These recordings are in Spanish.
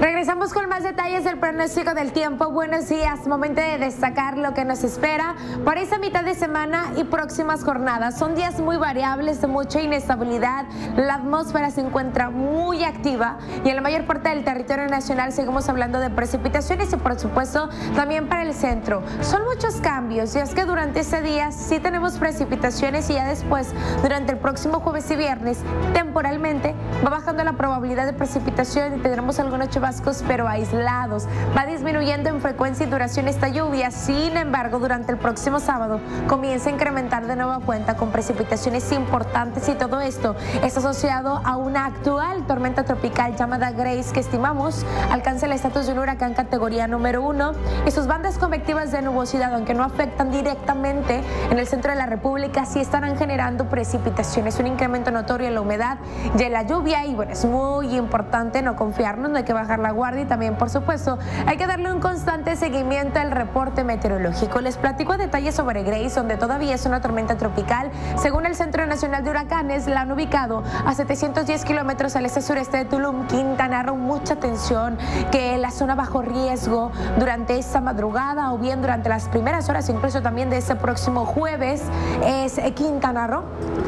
Regresamos con más detalles del pronóstico del tiempo. Buenos días, momento de destacar lo que nos espera para esta mitad de semana y próximas jornadas. Son días muy variables, de mucha inestabilidad. La atmósfera se encuentra muy activa y en la mayor parte del territorio nacional seguimos hablando de precipitaciones y por supuesto también para el centro. Son muchos cambios y es que durante este día sí tenemos precipitaciones y ya después, durante el próximo jueves y viernes, temporalmente va bajando la probabilidad de precipitación y tendremos algunos chubascos pero aislados. Va disminuyendo en frecuencia y duración esta lluvia, sin embargo, durante el próximo sábado comienza a incrementar de nueva cuenta con precipitaciones importantes y todo esto es asociado a una actual tormenta tropical llamada Grace que estimamos alcanza el estatus de un huracán categoría número uno. Y sus bandas convectivas de nubosidad, aunque no afectan directamente en el centro de la República, sí estarán generando precipitaciones, un incremento notorio en la humedad y en la lluvia. Y bueno, es muy importante no confiarnos, no hay que bajar la guardia y también, por supuesto, hay que darle un constante seguimiento al reporte meteorológico. Les platico detalles sobre Grace, donde todavía es una tormenta tropical. Según el Centro Nacional de Huracanes, la han ubicado a 710 kilómetros al este sureste de Tulum, Quintana Roo. Mucha atención que la zona bajo riesgo durante esta madrugada o bien durante las primeras horas, incluso también de este próximo jueves, es Quintana Roo.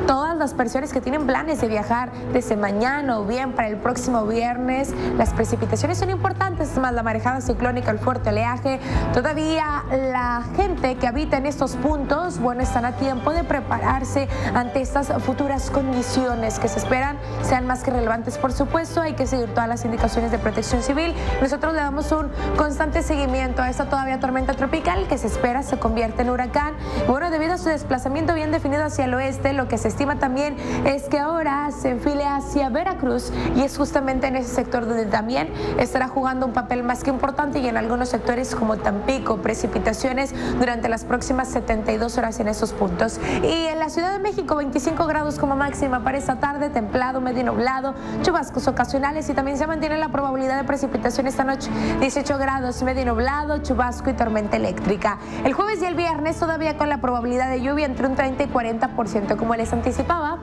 Todas las personas que tienen planes de viajar desde mañana o bien para el próximo viernes, las precipitaciones son importantes, más la marejada ciclónica, el fuerte oleaje. Todavía la gente que habita en estos puntos, bueno, están a tiempo de prepararse ante estas futuras condiciones que se esperan sean más que relevantes. Por supuesto, hay que seguir todas las indicaciones de protección civil. Nosotros le damos un constante seguimiento a esta todavía tormenta tropical que se espera se convierte en huracán. Bueno, debido a su desplazamiento bien definido hacia el oeste, lo que se estima también es que ahora se enfile hacia Veracruz y es justamente en ese sector donde también estará jugando un papel más que importante y en algunos sectores como Tampico, precipitaciones durante las próximas 72 horas en esos puntos. Y en la Ciudad de México, 25 grados como máxima para esta tarde, templado, medio nublado, chubascos ocasionales y también se mantiene la probabilidad de precipitación esta noche, 18 grados, medio nublado, chubasco y tormenta eléctrica. El jueves y el viernes todavía con la probabilidad de lluvia entre un 30 y 40%, como les anticipaba.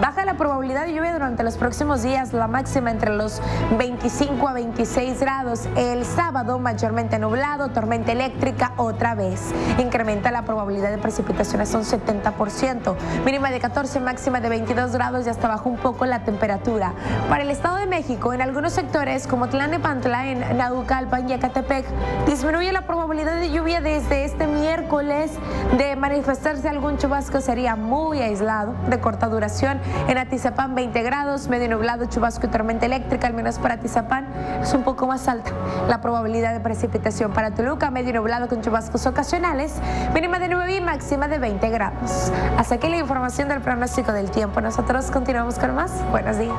Baja la probabilidad de lluvia durante los próximos días, la máxima entre los 25 a 26 grados. El sábado mayormente nublado, tormenta eléctrica otra vez. Incrementa la probabilidad de precipitaciones un 70%. Mínima de 14, máxima de 22 grados y hasta bajó un poco la temperatura. Para el Estado de México, en algunos sectores como Tlanepantla, en Naucalpan y Ecatepec, disminuye la probabilidad de lluvia desde este miércoles. De manifestarse algún chubasco sería muy aislado, de corta duración. En Atizapán 20 grados, medio nublado, chubasco y tormenta eléctrica, al menos para Atizapán es un poco más alta. La probabilidad de precipitación para Toluca, medio nublado con chubascos ocasionales, mínima de 9 y máxima de 20 grados. Hasta aquí la información del pronóstico del tiempo. Nosotros continuamos con más. Buenos días.